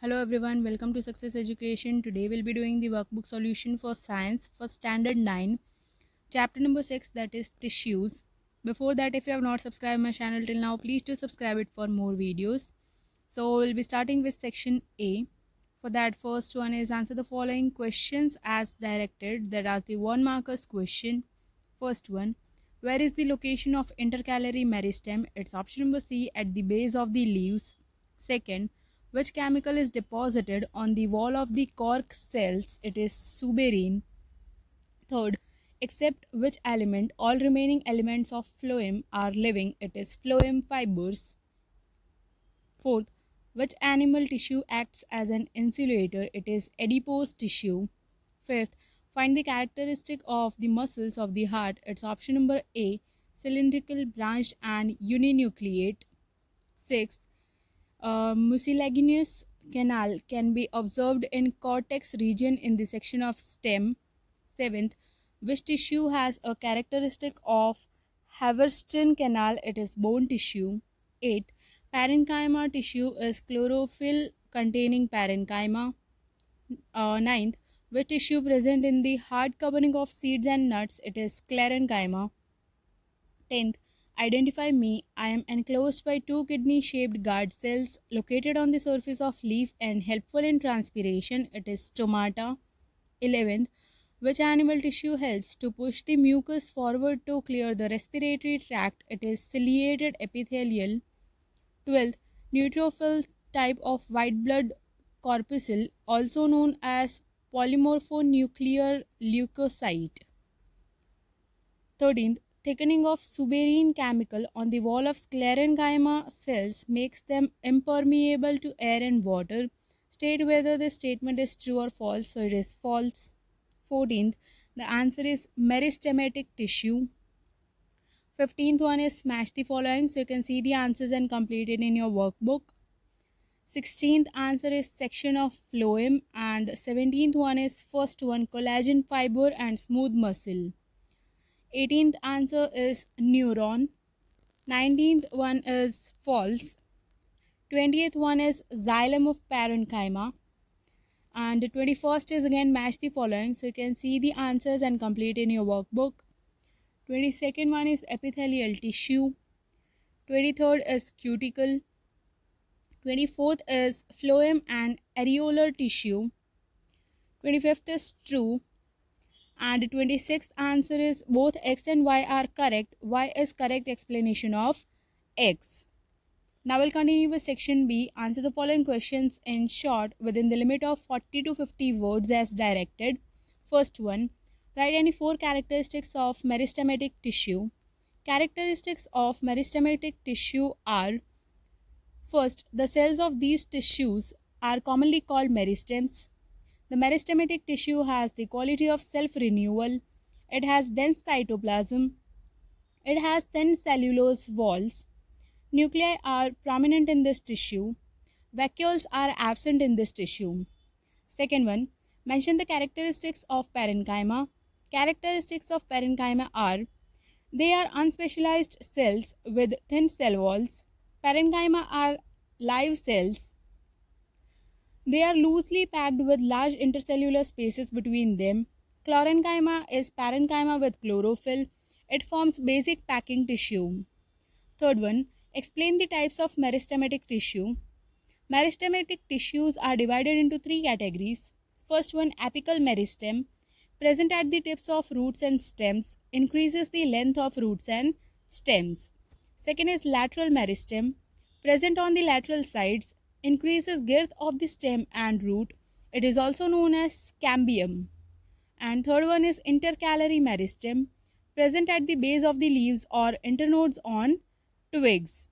Hello everyone, welcome to Success Education. Today we'll be doing the workbook solution for science for standard 9, chapter number 6 that is tissues. Before that, if you have not subscribed my channel till now, please do subscribe it for more videos. So we'll be starting with section A. For that, first one is answer the following questions as directed. That are the one markers question. First one, where is the location of intercalary meristem? It's option number C at the base of the leaves. Second, which chemical is deposited on the wall of the cork cells? It is suberin. Third, except which element all remaining elements of phloem are living? It is phloem fibers. Fourth, which animal tissue acts as an insulator? It is adipose tissue. Fifth, find the characteristic of the muscles of the heart. It's option number A, cylindrical, branched, and uninucleate. Sixth, a mucilaginous canal can be observed in cortex region in the section of stem. Seventh, which tissue has a characteristic of Haversian canal? It is bone tissue. Eighth, parenchyma tissue is chlorophyll containing parenchyma. Uh, ninth, which tissue present in the hard covering of seeds and nuts? It is sclerenchyma. Tenth, Identify me. I am enclosed by two kidney shaped guard cells located on the surface of leaf and helpful in transpiration. It is stomata. 11th. Which animal tissue helps to push the mucus forward to clear the respiratory tract? It is ciliated epithelial. 12th. Neutrophil type of white blood corpuscle, also known as polymorphonuclear leukocyte. 13th Thickening of suberin chemical on the wall of sclerenchyma cells makes them impermeable to air and water. State whether this statement is true or false. So it is false. 14th, the answer is meristematic tissue. 15th one is smash the following. So you can see the answers and complete it in your workbook. 16th answer is section of phloem and 17th one is first one collagen fiber and smooth muscle. 18th answer is neuron 19th one is false 20th one is xylem of parenchyma and 21st is again match the following. So you can see the answers and complete in your workbook. 22nd one is epithelial tissue 23rd is cuticle 24th is phloem and areolar tissue 25th is true and 26th answer is both x and y are correct. Y is correct explanation of x. Now we'll continue with section b. Answer the following questions in short within the limit of 40 to 50 words as directed. First one write any four characteristics of meristematic tissue. Characteristics of meristematic tissue are first the cells of these tissues are commonly called meristems the meristematic tissue has the quality of self-renewal. It has dense cytoplasm. It has thin cellulose walls. Nuclei are prominent in this tissue. Vacuoles are absent in this tissue. Second one, mention the characteristics of parenchyma. Characteristics of parenchyma are they are unspecialized cells with thin cell walls. Parenchyma are live cells they are loosely packed with large intercellular spaces between them. Chlorenchyma is parenchyma with chlorophyll. It forms basic packing tissue. Third one, explain the types of meristematic tissue. Meristematic tissues are divided into three categories. First one, apical meristem, present at the tips of roots and stems, increases the length of roots and stems. Second is lateral meristem, present on the lateral sides, increases girth of the stem and root. It is also known as cambium. And third one is intercalary meristem, present at the base of the leaves or internodes on twigs.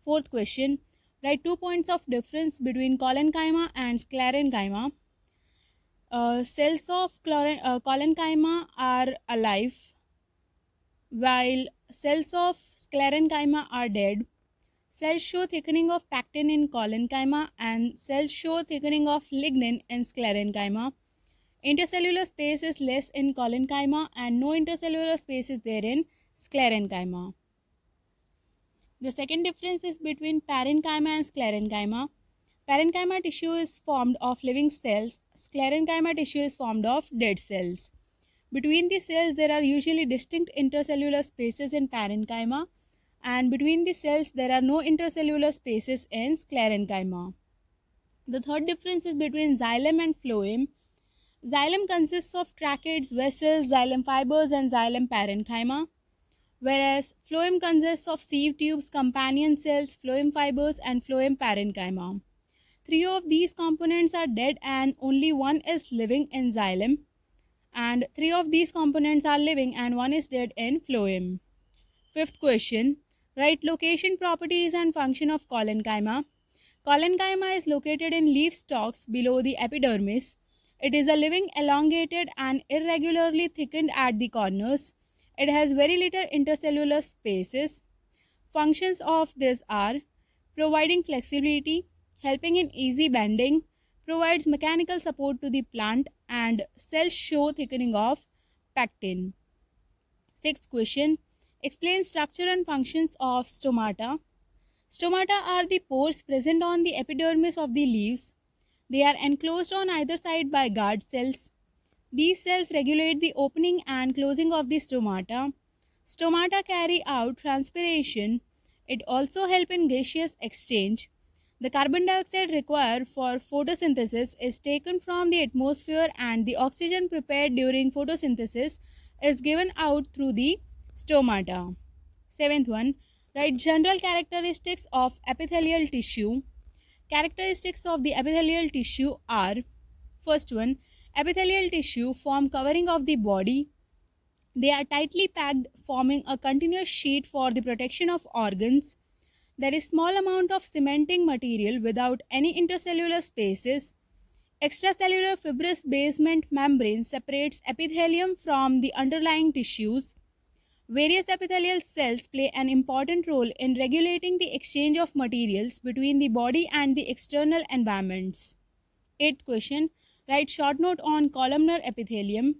Fourth question, write two points of difference between collenchyma and sclerenchyma. Uh, cells of uh, collenchyma are alive while cells of sclerenchyma are dead. Cells show thickening of pectin in collenchyma and cells show thickening of lignin in sclerenchyma. Intercellular space is less in collenchyma and no intercellular space is there in sclerenchyma. The second difference is between parenchyma and sclerenchyma. Parenchyma tissue is formed of living cells. Sclerenchyma tissue is formed of dead cells. Between the cells, there are usually distinct intercellular spaces in parenchyma, and between the cells, there are no intercellular spaces in sclerenchyma. The third difference is between xylem and phloem. Xylem consists of tracheids, vessels, xylem fibers, and xylem parenchyma, whereas phloem consists of sieve tubes, companion cells, phloem fibers, and phloem parenchyma. Three of these components are dead, and only one is living in xylem. And three of these components are living, and one is dead in phloem. Fifth question Write location properties and function of collenchyma. Collenchyma is located in leaf stalks below the epidermis. It is a living, elongated, and irregularly thickened at the corners. It has very little intercellular spaces. Functions of this are providing flexibility, helping in easy bending, provides mechanical support to the plant, and cells show thickening of pectin. Sixth question Explain structure and functions of stomata. Stomata are the pores present on the epidermis of the leaves. They are enclosed on either side by guard cells. These cells regulate the opening and closing of the stomata. Stomata carry out transpiration. It also help in gaseous exchange. The carbon dioxide required for photosynthesis is taken from the atmosphere and the oxygen prepared during photosynthesis is given out through the stomata. Seventh one, write general characteristics of epithelial tissue. Characteristics of the epithelial tissue are first one epithelial tissue form covering of the body. They are tightly packed forming a continuous sheet for the protection of organs. There is small amount of cementing material without any intercellular spaces. Extracellular fibrous basement membrane separates epithelium from the underlying tissues. Various epithelial cells play an important role in regulating the exchange of materials between the body and the external environments. Eighth question Write short note on columnar epithelium.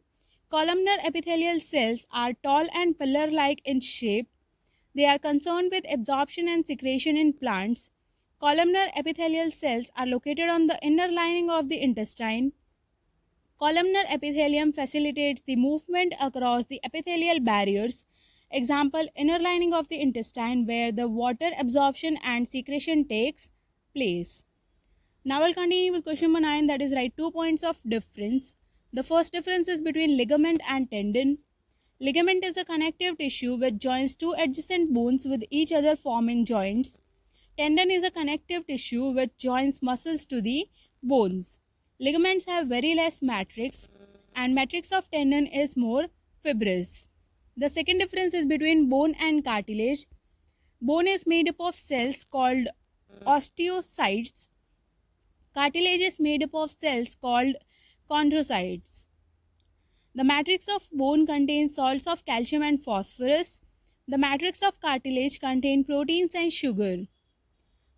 Columnar epithelial cells are tall and pillar like in shape. They are concerned with absorption and secretion in plants. Columnar epithelial cells are located on the inner lining of the intestine. Columnar epithelium facilitates the movement across the epithelial barriers Example, inner lining of the intestine where the water absorption and secretion takes place. Now we'll continue with question number 9 that is write two points of difference. The first difference is between ligament and tendon. Ligament is a connective tissue which joins two adjacent bones with each other forming joints. Tendon is a connective tissue which joins muscles to the bones. Ligaments have very less matrix and matrix of tendon is more fibrous. The second difference is between bone and cartilage. Bone is made up of cells called osteocytes. Cartilage is made up of cells called chondrocytes. The matrix of bone contains salts of calcium and phosphorus. The matrix of cartilage contains proteins and sugar.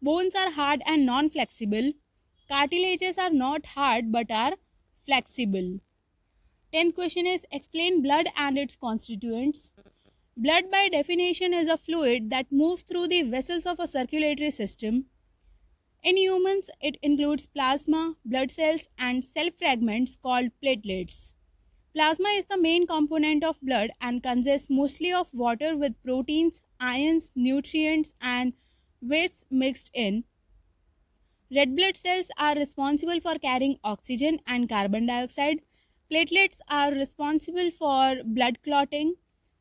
Bones are hard and non-flexible. Cartilages are not hard but are flexible. Tenth question is explain blood and its constituents. Blood by definition is a fluid that moves through the vessels of a circulatory system. In humans, it includes plasma, blood cells, and cell fragments called platelets. Plasma is the main component of blood and consists mostly of water with proteins, ions, nutrients, and waste mixed in. Red blood cells are responsible for carrying oxygen and carbon dioxide Platelets are responsible for blood clotting,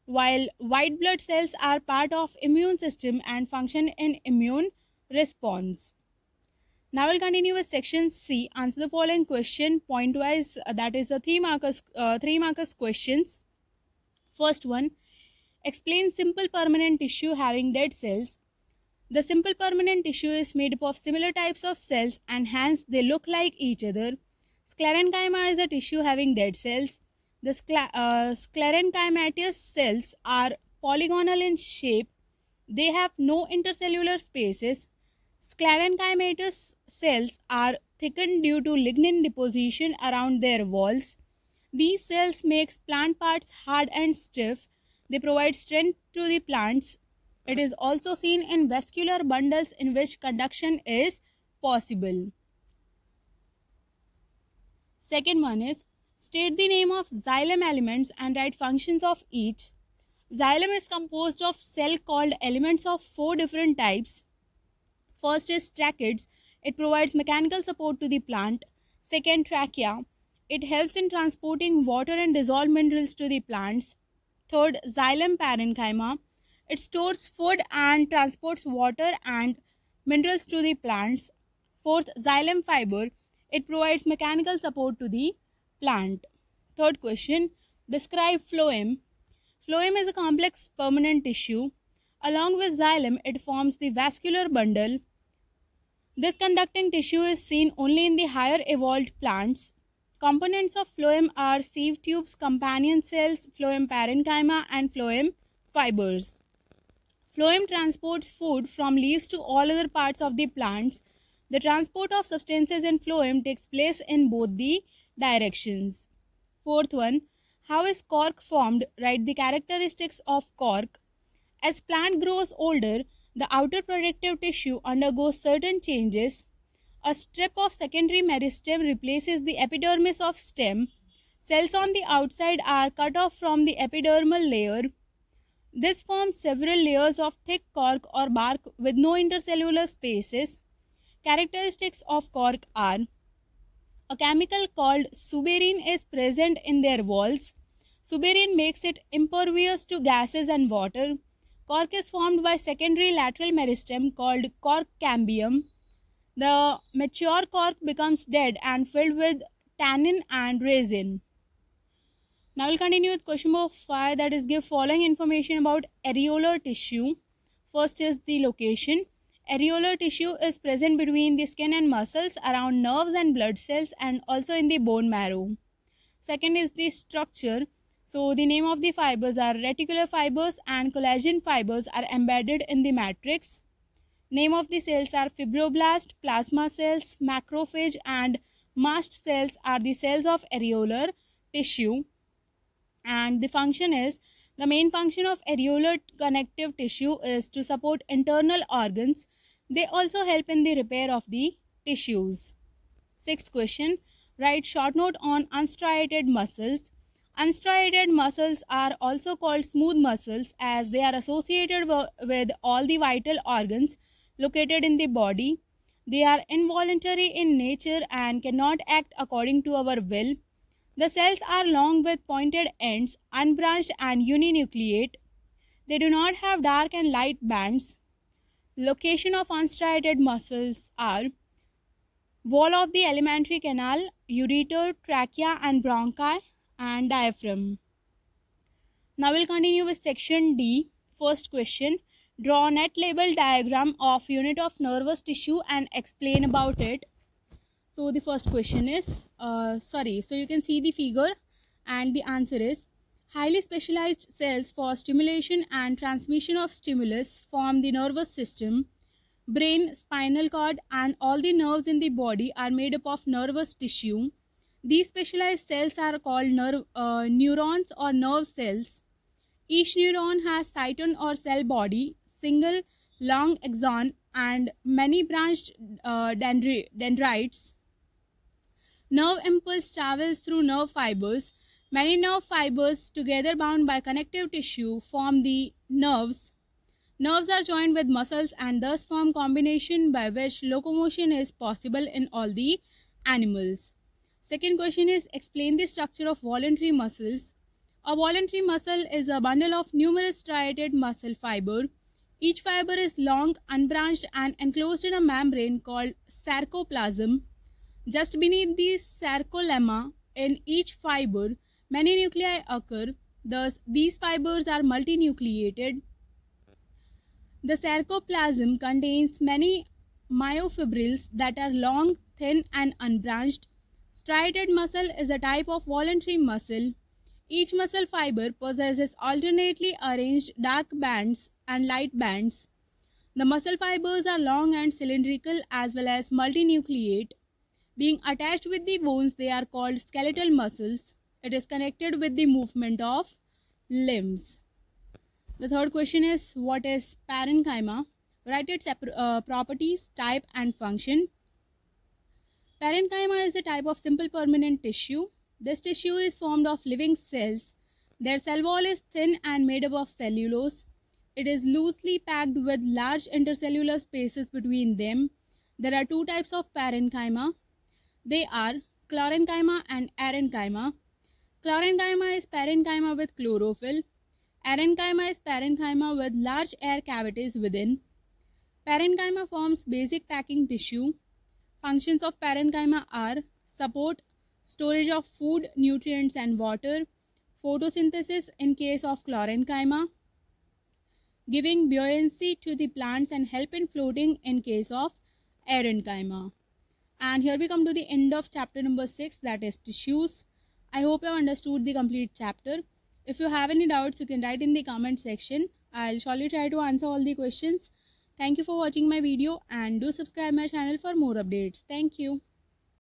while white blood cells are part of immune system and function in immune response. Now we'll continue with section C. Answer the following question pointwise. Uh, that is the three markers, uh, three markers questions. First one, explain simple permanent tissue having dead cells. The simple permanent tissue is made up of similar types of cells and hence they look like each other. Sclerenchyma is a tissue having dead cells. The scler uh, sclerenchymatous cells are polygonal in shape. They have no intercellular spaces. Sclerenchymatous cells are thickened due to lignin deposition around their walls. These cells makes plant parts hard and stiff. They provide strength to the plants. It is also seen in vascular bundles in which conduction is possible. Second one is state the name of xylem elements and write functions of each. Xylem is composed of cell called elements of four different types. First is tracheids. It provides mechanical support to the plant. Second, trachea. It helps in transporting water and dissolved minerals to the plants. Third, xylem parenchyma. It stores food and transports water and minerals to the plants. Fourth, xylem fiber. It provides mechanical support to the plant. Third question, describe phloem. Phloem is a complex permanent tissue. Along with xylem, it forms the vascular bundle. This conducting tissue is seen only in the higher evolved plants. Components of phloem are sieve tubes, companion cells, phloem parenchyma, and phloem fibers. Phloem transports food from leaves to all other parts of the plants the transport of substances in phloem takes place in both the directions. Fourth one, how is cork formed? Write the characteristics of cork. As plant grows older, the outer protective tissue undergoes certain changes. A strip of secondary meristem replaces the epidermis of stem. Cells on the outside are cut off from the epidermal layer. This forms several layers of thick cork or bark with no intercellular spaces. Characteristics of cork are a chemical called suberin is present in their walls. Suberin makes it impervious to gases and water. Cork is formed by secondary lateral meristem called cork cambium. The mature cork becomes dead and filled with tannin and resin. Now we'll continue with question number 5 that is give following information about areolar tissue. First is the location. Areolar tissue is present between the skin and muscles, around nerves and blood cells, and also in the bone marrow. Second is the structure. So, the name of the fibers are reticular fibers and collagen fibers are embedded in the matrix. Name of the cells are fibroblast, plasma cells, macrophage, and mast cells are the cells of areolar tissue. And the function is the main function of areolar connective tissue is to support internal organs they also help in the repair of the tissues. Sixth question Write short note on unstriated muscles. Unstriated muscles are also called smooth muscles as they are associated with all the vital organs located in the body. They are involuntary in nature and cannot act according to our will. The cells are long with pointed ends, unbranched and uninucleate. They do not have dark and light bands. Location of unstriated muscles are wall of the alimentary canal, ureter, trachea and bronchi and diaphragm. Now we'll continue with section D. First question. Draw net label diagram of unit of nervous tissue and explain about it. So the first question is, uh, sorry, so you can see the figure and the answer is Highly specialized cells for stimulation and transmission of stimulus form the nervous system. Brain, spinal cord, and all the nerves in the body are made up of nervous tissue. These specialized cells are called nerve, uh, neurons or nerve cells. Each neuron has cyton or cell body, single long axon, and many branched uh, dendri dendrites. Nerve impulse travels through nerve fibers Many nerve fibers, together bound by connective tissue, form the nerves. Nerves are joined with muscles and thus form combination by which locomotion is possible in all the animals. Second question is explain the structure of voluntary muscles. A voluntary muscle is a bundle of numerous striated muscle fiber. Each fiber is long, unbranched and enclosed in a membrane called sarcoplasm. Just beneath the sarcolemma in each fiber Many nuclei occur, thus these fibers are multinucleated. The sarcoplasm contains many myofibrils that are long, thin and unbranched. Striated muscle is a type of voluntary muscle. Each muscle fiber possesses alternately arranged dark bands and light bands. The muscle fibers are long and cylindrical as well as multinucleate. Being attached with the bones, they are called skeletal muscles. It is connected with the movement of limbs. The third question is what is parenchyma? Write its uh, properties, type and function. Parenchyma is a type of simple permanent tissue. This tissue is formed of living cells. Their cell wall is thin and made up of cellulose. It is loosely packed with large intercellular spaces between them. There are two types of parenchyma. They are chlorenchyma and aerenchyma. Chlorenchyma is parenchyma with chlorophyll. Aerenchyma is parenchyma with large air cavities within. Parenchyma forms basic packing tissue. Functions of parenchyma are support, storage of food, nutrients and water, photosynthesis in case of chlorenchyma, giving buoyancy to the plants and help in floating in case of aerenchyma. And here we come to the end of chapter number 6 that is tissues. I hope you have understood the complete chapter. If you have any doubts you can write in the comment section. I'll surely try to answer all the questions. Thank you for watching my video and do subscribe my channel for more updates. Thank you.